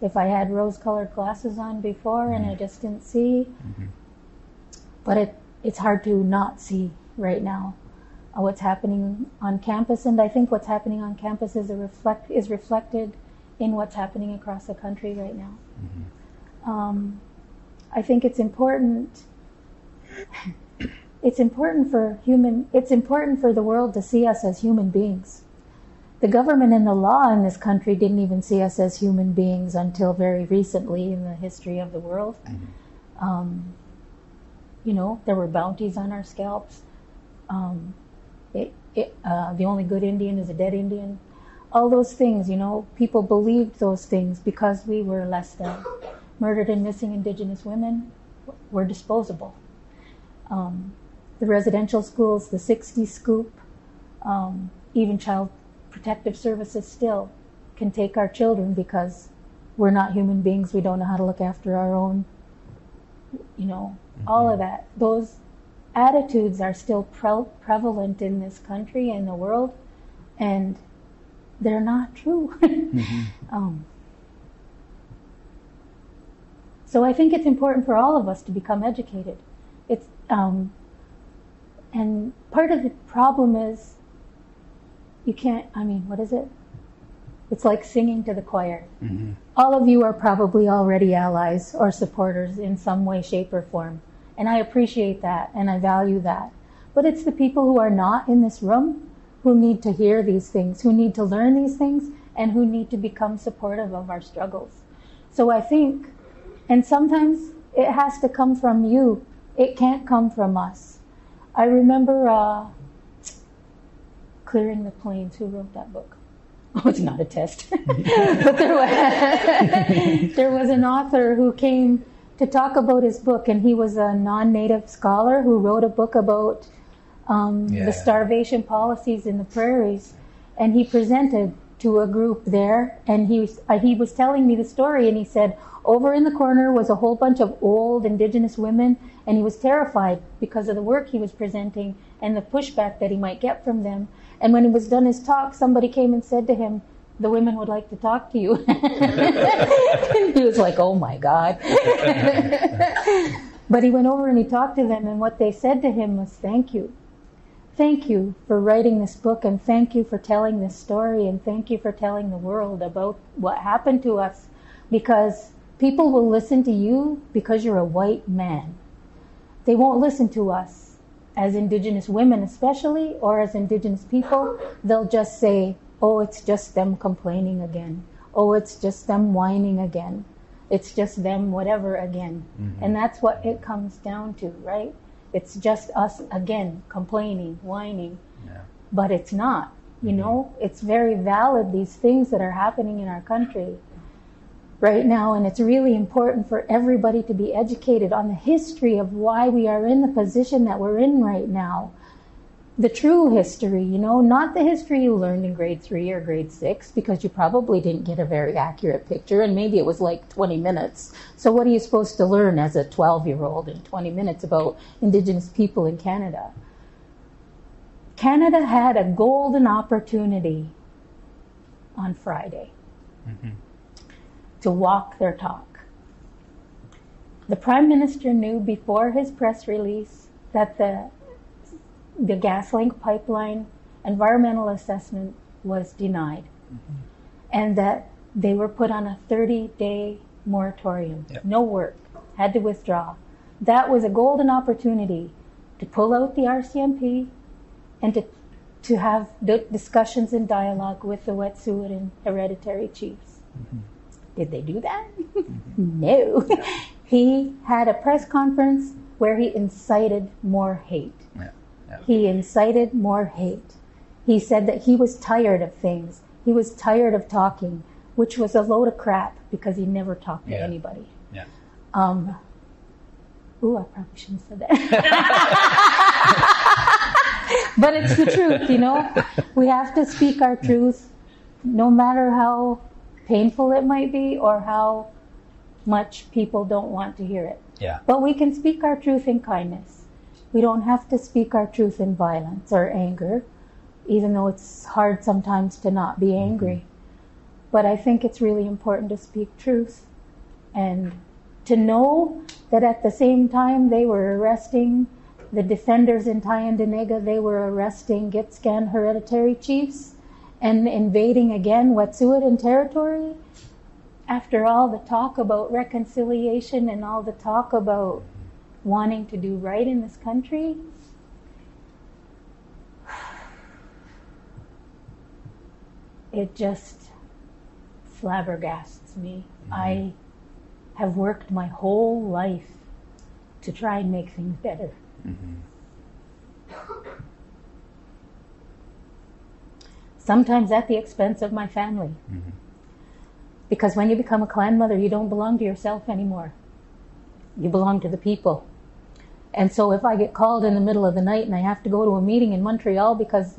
[SPEAKER 3] if I had rose-colored glasses on before and I
[SPEAKER 2] Mhm.
[SPEAKER 3] just didn't see,
[SPEAKER 2] Mhm.
[SPEAKER 3] but it it's hard to not see right now uh, what's happening on campus. And I think what's happening on campus is a reflect is reflected in what's happening across the country right now. Um, I think it's important. It's important for human. It's important for the world to see us as human beings. The government and the law in this country didn't even see us as human beings until very recently in the history of the world.
[SPEAKER 2] Mhm.
[SPEAKER 3] Um, you know, there were bounties on our scalps. Um, it, it, uh, the only good Indian is a dead Indian. All those things, you know, people believed those things because we were less than. Murdered and missing Indigenous women were disposable. Um, the residential schools, the 60 scoop, um, even child protective services still can take our children because we're not human beings. We don't know how to look after our own. You know, all of that. Those attitudes are still pre- prevalent in this country and the world, and they're not true. [laughs]
[SPEAKER 2] Mhm.
[SPEAKER 3] um, so I think it's important for all of us to become educated. It's um, and part of the problem is you can't. I mean, what is it? It's like singing to the choir.
[SPEAKER 2] Mhm.
[SPEAKER 3] All of you are probably already allies or supporters in some way, shape, or form. And I appreciate that and I value that. But it's the people who are not in this room who need to hear these things, who need to learn these things, and who need to become supportive of our struggles. So I think, and sometimes it has to come from you, it can't come from us. I remember uh, Clearing the Plains. Who wrote that book? [laughs] Oh, it's not a test. [laughs] but there was, [laughs] there was an author who came to talk about his book, and he was a non native scholar who wrote a book about um,
[SPEAKER 2] Yeah.
[SPEAKER 3] the starvation policies in the prairies. And he presented to a group there, and he was, uh, he was telling me the story, and he said, over in the corner was a whole bunch of old indigenous women, and he was terrified because of the work he was presenting and the pushback that he might get from them. And when he was done his talk, somebody came and said to him, the women would like to talk to you. [laughs] he was like, oh my God. [laughs] but he went over and he talked to them, and what they said to him was, thank you. Thank you for writing this book, and thank you for telling this story, and thank you for telling the world about what happened to us. Because people will listen to you because you're a white man. They won't listen to us as Indigenous women, especially, or as Indigenous people. They'll just say, oh, it's just them complaining again. Oh, it's just them whining again. It's just them whatever again.
[SPEAKER 2] Mhm.
[SPEAKER 3] And that's what it comes down to, right? It's just us again complaining, whining,
[SPEAKER 2] Yeah.
[SPEAKER 3] but it's not. You mm-hmm. know, it's very valid, these things that are happening in our country right now, and it's really important for everybody to be educated on the history of why we are in the position that we're in right now. The true history, you know, not the history you learned in grade three or grade six, because you probably didn't get a very accurate picture, and maybe it was like 20 minutes. So, what are you supposed to learn as a 12 year old in 20 minutes about Indigenous people in Canada? Canada had a golden opportunity on Friday
[SPEAKER 2] Mhm.
[SPEAKER 3] to walk their talk. The Prime Minister knew before his press release that the, the GasLink pipeline environmental assessment was denied mm-hmm. and that they were put on a 30 day moratorium.
[SPEAKER 2] Yep.
[SPEAKER 3] No work, had to withdraw. That was a golden opportunity to pull out the RCMP and to, to have d- discussions and dialogue with the Wet'suwet'en hereditary chiefs. Mm-hmm. Did they do that? Mm-hmm. [laughs] no. [laughs] he had a press conference where he incited more hate.
[SPEAKER 2] Yeah. Yeah.
[SPEAKER 3] He incited more hate. He said that he was tired of things. He was tired of talking, which was a load of crap because he never talked to anybody.
[SPEAKER 2] Yeah.
[SPEAKER 3] Um, ooh, I probably shouldn't have said that. [laughs] but it's the truth, you know. We have to speak our truth, no matter how painful it might be or how much people don't want to hear it.
[SPEAKER 2] Yeah.
[SPEAKER 3] But we can speak our truth in kindness. We don't have to speak our truth in violence or anger, even though it's hard sometimes to not be mm-hmm. angry. But I think it's really important to speak truth and to know that at the same time they were arresting the defenders in Tyendinaga, they were arresting Gitxsan hereditary chiefs and invading again Wet'suwet'en territory. After all the talk about reconciliation and all the talk about wanting to do right in this country, it just flabbergasts me. Mm-hmm. I have worked my whole life to try and make things better. Mm-hmm. Sometimes at the expense of my family. Mm-hmm. Because when you become a clan mother, you don't belong to yourself anymore. You belong to the people. And so if I get called in the middle of the night and I have to go to a meeting in Montreal because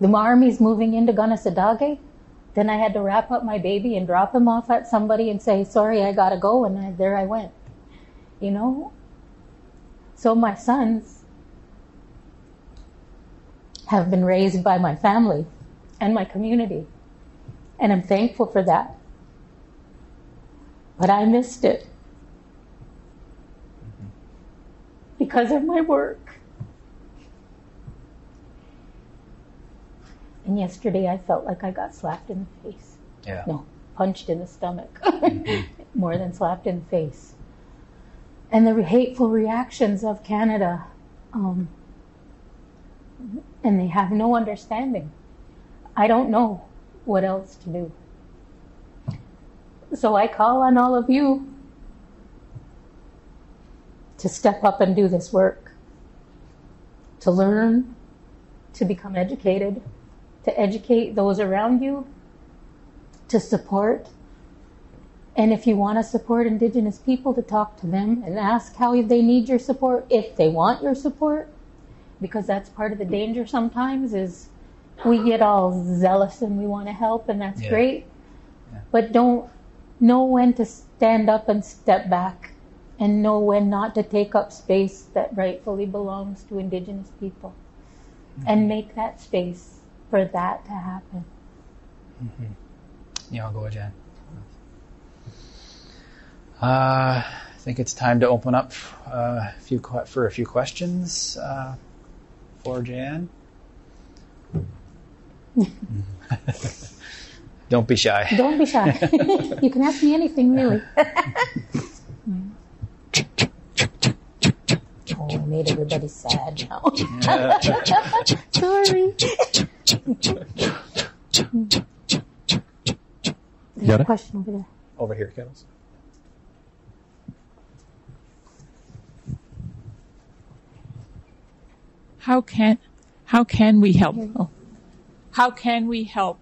[SPEAKER 3] the army's moving into Kanehsatà:ke, then I had to wrap up my baby and drop him off at somebody and say, sorry, I gotta go. And I, there I went. You know? So my sons have been raised by my family and my community. And I'm thankful for that. But I missed it because of my work. And yesterday I felt like I got slapped in the face.
[SPEAKER 2] Yeah.
[SPEAKER 3] No, punched in the stomach. [laughs] More than slapped in the face. And the hateful reactions of Canada. Um, and they have no understanding. I don't know what else to do. So I call on all of you to step up and do this work, to learn, to become educated, to educate those around you, to support. And if you want to support Indigenous people, to talk to them and ask how they need your support, if they want your support, because that's part of the danger sometimes is we get all zealous and we want to help, and that's
[SPEAKER 2] Yeah.
[SPEAKER 3] great.
[SPEAKER 2] Yeah.
[SPEAKER 3] But don't know when to stand up and step back and know when not to take up space that rightfully belongs to Indigenous people and make that space for that to happen.
[SPEAKER 2] Yeah, go Jan. Uh, I think it's time to open up uh, a few que- for a few questions uh, for Jan. [laughs] [laughs] Don't be shy.
[SPEAKER 3] Don't be shy. [laughs] you can ask me anything, really. Oh, I made everybody sad [laughs] now. Sorry. There's
[SPEAKER 4] Got
[SPEAKER 3] a question over there.
[SPEAKER 2] Over here, Kettles.
[SPEAKER 5] how can how can we help? Oh. How can we help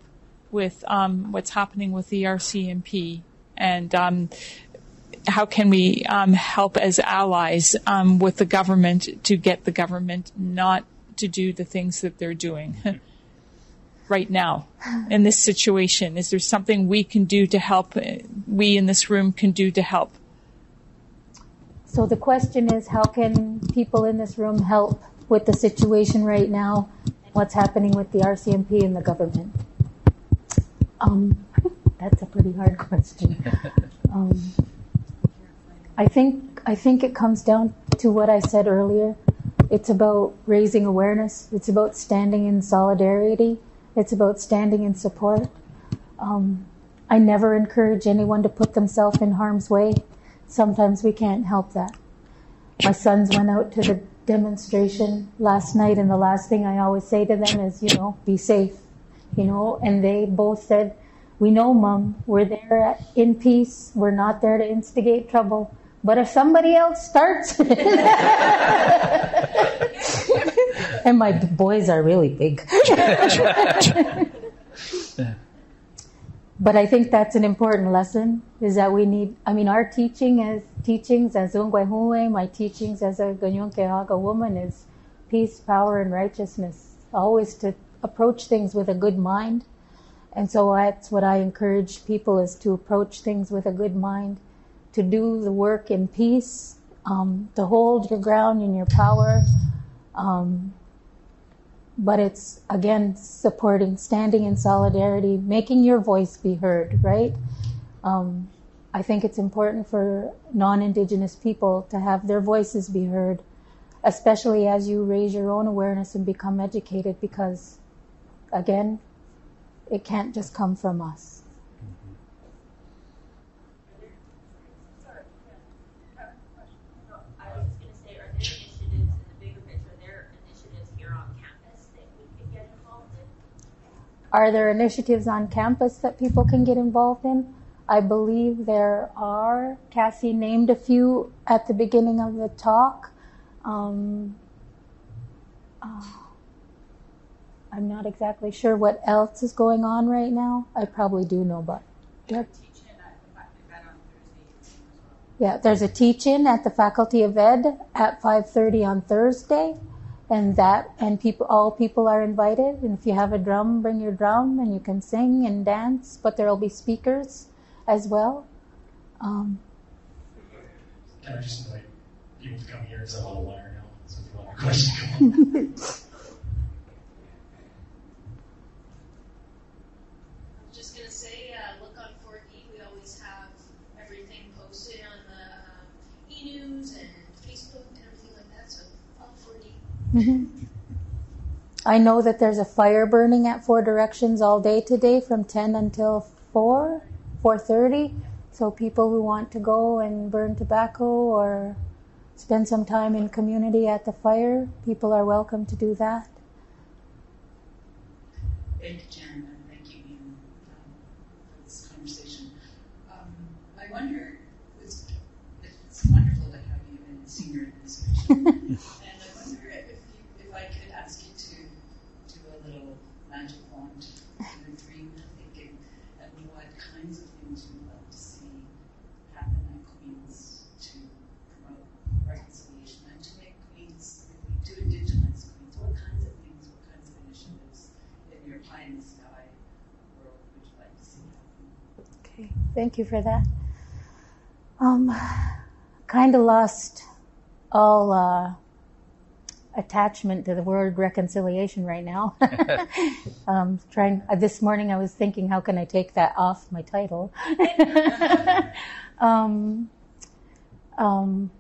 [SPEAKER 5] with um, what's happening with the RCMP, and um, how can we um, help as allies um, with the government to get the government not to do the things that they're doing [laughs] right now in this situation? Is there something we can do to help? uh, We in this room can do to help.
[SPEAKER 3] So the question is, how can people in this room help with the situation right now? What's happening with the RCMP and the government? Um, [laughs] that's a pretty hard question. [laughs] Um, I think I think it comes down to what I said earlier. It's about raising awareness. It's about standing in solidarity. It's about standing in support. Um, I never encourage anyone to put themselves in harm's way. Sometimes we can't help that. My sons went out to the demonstration last night, and the last thing I always say to them is, you know, be safe, you know, and they both said, we know, Mom, we're there in peace. We're not there to instigate trouble. But if somebody else starts, and my boys are really big. but I think that's an important lesson is that we need, I mean, our teaching as teachings as Onkwehonwe, my teachings as a Kanien'kehá:ka woman is peace, power, and righteousness. Always to approach things with a good mind And so that's what I encourage people is to approach things with a good mind, to do the work in peace, um, to hold your ground in your power. Um, but it's again supporting, standing in solidarity, making your voice be heard, right? Um, I think it's important for non Indigenous people to have their voices be heard, especially as you raise your own awareness and become educated, because again, it can't just come from us. Are there initiatives on campus that people can get involved in? I believe there are. Kassie named a few at the beginning of the talk. Um, uh, I'm not exactly sure what else is going on right now. I probably do know, but yeah. Yeah, there's a teach-in at the Faculty of Ed at 5:30 on Thursday, and that and people all people are invited. And if you have a drum, bring your drum, and you can sing and dance. But there will be speakers as well. Um,
[SPEAKER 4] can I just invite people to come here because I'm a lawyer now, so if you want a question, come on. [laughs]
[SPEAKER 3] Mm-hmm. I know that there's a fire burning at Four Directions all day today from 10 until 4, 4.30. So people who want to go and burn tobacco or spend some time in community at the fire, people are welcome to do that.
[SPEAKER 6] Thank you, Jan, and thank you, Ian, um, for this conversation. Um, I wonder, it's, it's wonderful to have you in senior administration. [laughs]
[SPEAKER 3] Thank you for that. Um, kind of lost all uh, attachment to the word reconciliation right now. [laughs] um, trying uh, this morning, I was thinking, how can I take that off my title? [laughs] um, um,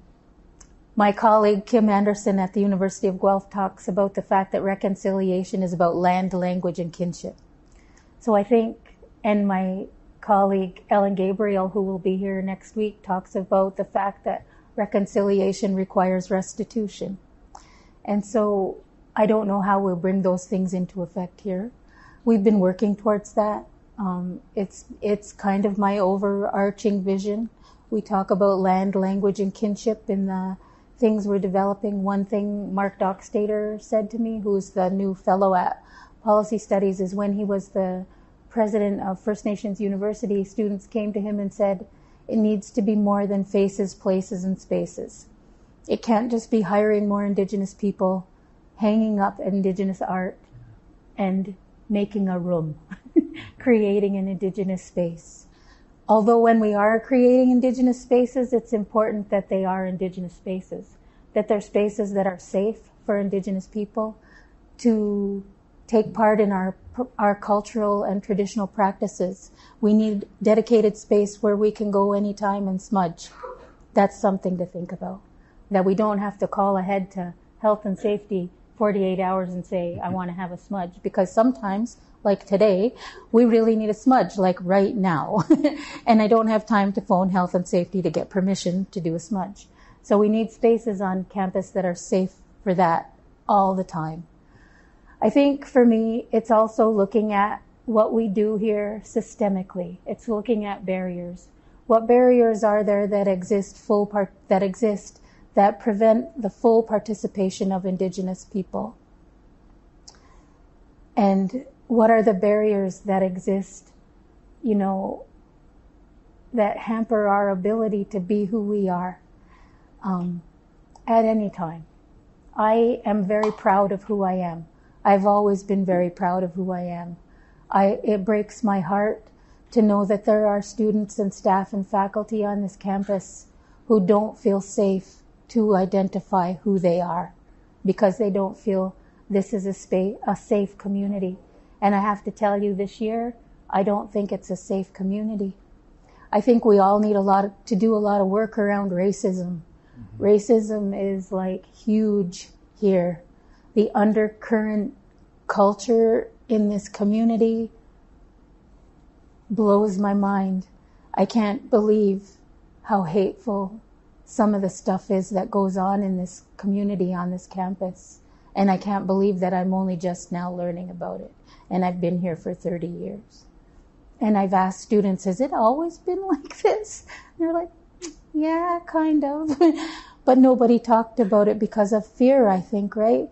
[SPEAKER 3] my colleague Kim Anderson at the University of Guelph talks about the fact that reconciliation is about land, language, and kinship. So I think, and my colleague Ellen Gabriel, who will be here next week, talks about the fact that reconciliation requires restitution. And so I don't know how we'll bring those things into effect here. We've been working towards that. Um, it's it's kind of my overarching vision. We talk about land, language, and kinship in the things we're developing. One thing Mark Dockstator said to me, who's the new fellow at Policy Studies, is when he was the president of First Nations University, students came to him and said, it needs to be more than faces, places, and spaces. It can't just be hiring more Indigenous people, hanging up Indigenous art, and making a room, [laughs] creating an Indigenous space. Although when we are creating Indigenous spaces, it's important that they are Indigenous spaces, that they're spaces that are safe for Indigenous people to take part in our our cultural and traditional practices. We need dedicated space where we can go anytime and smudge. That's something to think about. That we don't have to call ahead to health and safety 48 hours and say, I want to have a smudge. Because sometimes, like today, we really need a smudge, like right now. [laughs] and I don't have time to phone health and safety to get permission to do a smudge. So we need spaces on campus that are safe for that all the time. I think for me, it's also looking at what we do here systemically. It's looking at barriers. What barriers are there that exist full part, that exist that prevent the full participation of indigenous people? And what are the barriers that exist, you know, that hamper our ability to be who we are um, at any time? I am very proud of who I am. I've always been very proud of who I am. I, it breaks my heart to know that there are students and staff and faculty on this campus who don't feel safe to identify who they are because they don't feel this is a, space, a safe community. And I have to tell you this year, I don't think it's a safe community. I think we all need a lot of, to do a lot of work around racism. Mm-hmm. Racism is like huge here. The undercurrent culture in this community blows my mind. I can't believe how hateful some of the stuff is that goes on in this community on this campus. And I can't believe that I'm only just now learning about it. And I've been here for 30 years. And I've asked students, has it always been [laughs] like this? And they're like, yeah, kind of. [laughs] but nobody talked about it because of fear, I think, right?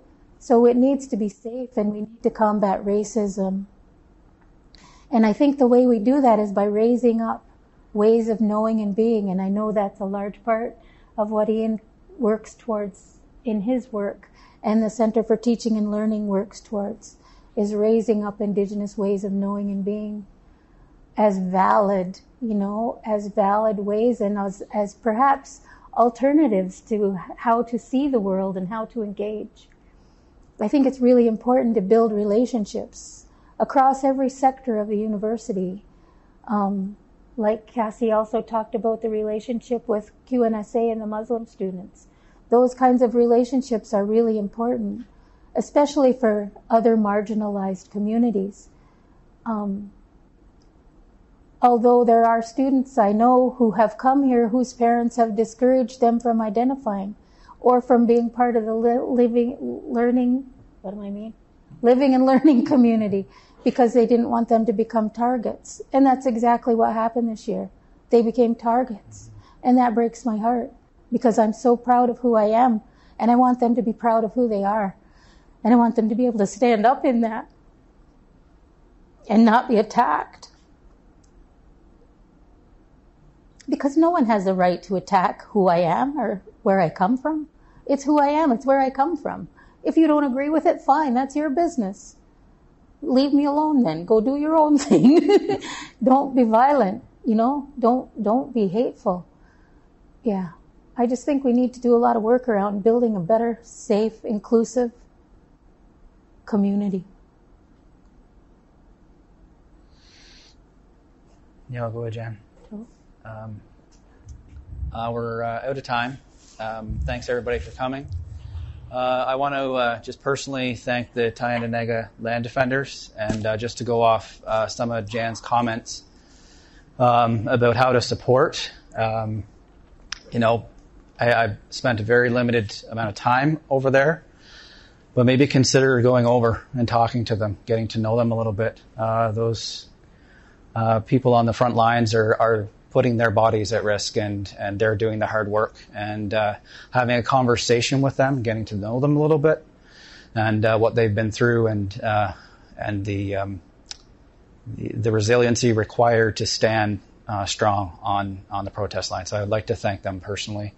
[SPEAKER 3] So it needs to be safe and we need to combat racism. And I think the way we do that is by raising up ways of knowing and being. And I know that's a large part of what Ian works towards in his work and the Center for Teaching and Learning works towards is raising up indigenous ways of knowing and being as valid, you know, as valid ways and as, as perhaps alternatives to how to see the world and how to engage. I think it's really important to build relationships across every sector of the university. Um, like Kassie also talked about the relationship with QUMSA and the Muslim students. Those kinds of relationships are really important, especially for other marginalized communities. Um, although there are students I know who have come here whose parents have discouraged them from identifying or from being part of the living, learning, what do I mean? Living and learning community because they didn't want them to become targets. And that's exactly what happened this year. They became targets. And that breaks my heart because I'm so proud of who I am and I want them to be proud of who they are. And I want them to be able to stand up in that and not be attacked. Because no one has the right to attack who I am or where I come from. It's who I am, it's where I come from. If you don't agree with it, fine, that's your business leave me alone then. Go do your own [laughs] thing. don't be violent, you know? Don't don't be hateful. Yeah. I just think we need to do a lot of work around building a better, safe, inclusive community.
[SPEAKER 2] Yeah, go ahead, Jan. Um, uh, we're uh, out of time. Um, thanks everybody for coming. Uh, I want to uh, just personally thank the Tyendinaga land defenders and uh, just to go off uh, some of Jan's comments um, about how to support. Um, you know, I, have spent a very limited amount of time over there, but maybe consider going over and talking to them, getting to know them a little bit. Uh, those uh, people on the front lines are, are putting their bodies at risk and, and they're doing the hard work and uh, having a conversation with them, getting to know them a little bit and uh, what they've been through and uh, and the, um, the, the resiliency required to stand uh, strong on on the protest line. So I'd like to thank them personally.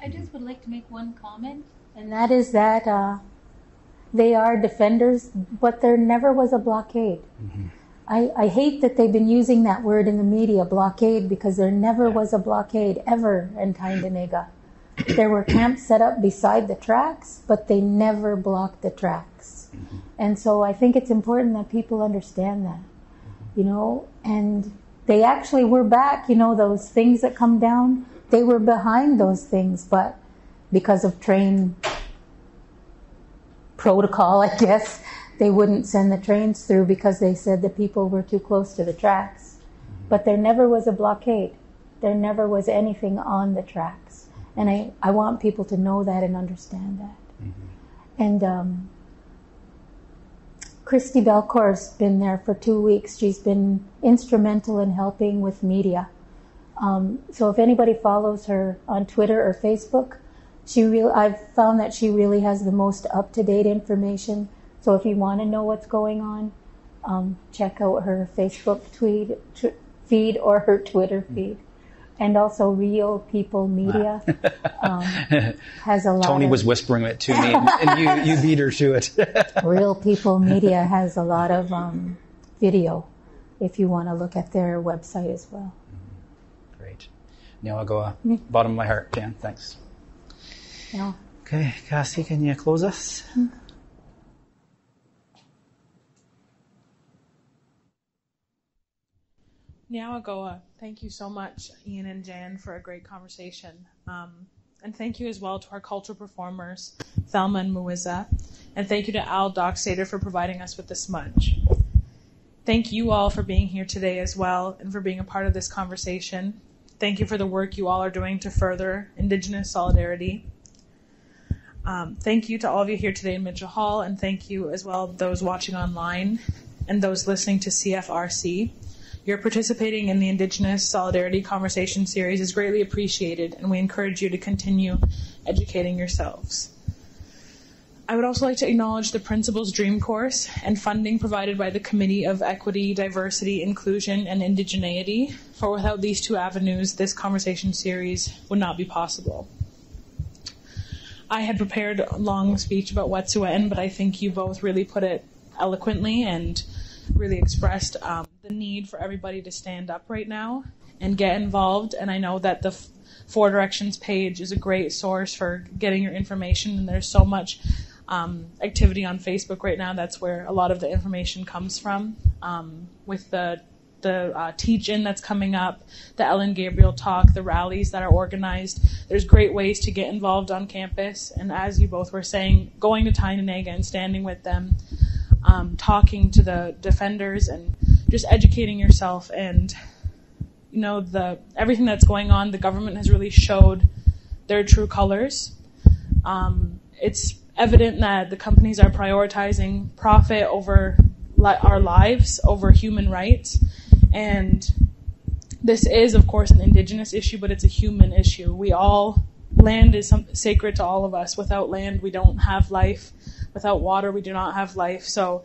[SPEAKER 3] I just would like to make one comment, and that is that uh, they are defenders, but there never was a blockade. Mm-hmm. I, I, hate that they've been using that word in the media, blockade, because there never was a blockade ever in Tyendinaga. there were camps set up beside the tracks, but they never blocked the tracks. Mm-hmm. And so I think it's important that people understand that, you know, and they actually were back, you know, those things that come down, they were behind those things, but because of train protocol, I guess, they wouldn't send the trains through because they said the people were too close to the tracks. But there never was a blockade. There never was anything on the tracks. And I, I want people to know that and understand that. Mm-hmm. And um, Christi Belcourt's been there for two weeks. She's been instrumental in helping with media. Um, so if anybody follows her on Twitter or Facebook, she real I've found that she really has the most up to date information so if you want to know what's going on, um, check out her Facebook tweet, t- feed or her Twitter feed. and also Real People Media [laughs] um, has a lot.
[SPEAKER 2] Tony
[SPEAKER 3] of,
[SPEAKER 2] was whispering it to me, and, and you, you [laughs] beat her to it. [laughs]
[SPEAKER 3] Real People Media has a lot of um, video. If you want to look at their website as well.
[SPEAKER 2] Great. Now I'll go uh, bottom of my heart, Jan. Thanks.
[SPEAKER 3] Yeah.
[SPEAKER 2] Okay, Kassie, can you close us?
[SPEAKER 1] Nyawagoa, thank you so much, Ian and Jan, for a great conversation. Um, and thank you as well to our cultural performers, Thelma and Muiza. And thank you to Al Dockstader for providing us with the smudge. Thank you all for being here today as well and for being a part of this conversation. Thank you for the work you all are doing to further Indigenous solidarity. Um, thank you to all of you here today in Mitchell Hall, and thank you as well those watching online and those listening to CFRC. Your participating in the Indigenous Solidarity Conversation Series is greatly appreciated, and we encourage you to continue educating yourselves. I would also like to acknowledge the Principal's Dream Course and funding provided by the Committee of Equity, Diversity, Inclusion, and Indigeneity, for without these two avenues, this conversation series would not be possible. I had prepared a long speech about Wet'suwet'en, but I think you both really put it eloquently and really expressed um, the need for everybody to stand up right now and get involved. And I know that the Four Directions page is a great source for getting your information, and there's so much um, activity on Facebook right now. That's where a lot of the information comes from. Um, with the the uh, teach-in that's coming up, the Ellen Gabriel talk, the rallies that are organized. There's great ways to get involved on campus, and as you both were saying, going to Tyendinaga and standing with them, um, talking to the defenders, and just educating yourself. And you know, the everything that's going on, the government has really showed their true colors. Um, it's evident that the companies are prioritizing profit over li- our lives, over human rights. And this is, of course, an indigenous issue, but it's a human issue. We all, land is some, sacred to all of us. Without land, we don't have life. Without water, we do not have life. So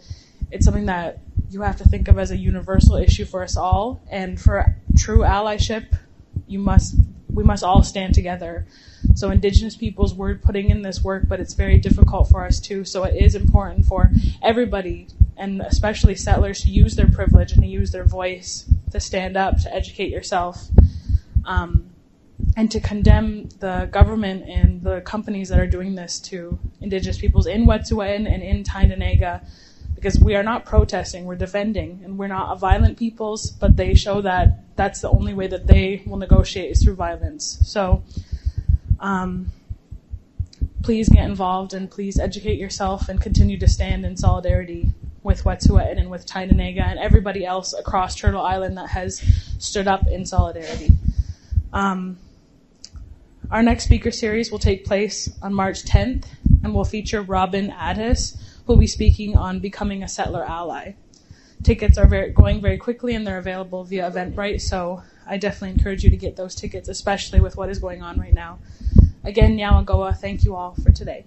[SPEAKER 1] it's something that you have to think of as a universal issue for us all. And for true allyship, you must, we must all stand together. So Indigenous peoples were putting in this work, but it's very difficult for us too. So it is important for everybody, and especially settlers, to use their privilege and to use their voice to stand up, to educate yourself, um, and to condemn the government and the companies that are doing this to Indigenous peoples in Wet'suwet'en and in Tyendinaga. Because we are not protesting, we're defending, and we're not a violent peoples, but they show that that's the only way that they will negotiate is through violence. So, um, please get involved and please educate yourself and continue to stand in solidarity with Wet'suwet'en and with Tyendinaga and everybody else across Turtle Island that has stood up in solidarity. Um, our next speaker series will take place on March 10th and will feature Robin Addis, who will be speaking on becoming a settler ally. Tickets are very, going very quickly and they're available via Eventbrite, so I definitely encourage you to get those tickets, especially with what is going on right now. Again, Nyawagoa, thank you all for today.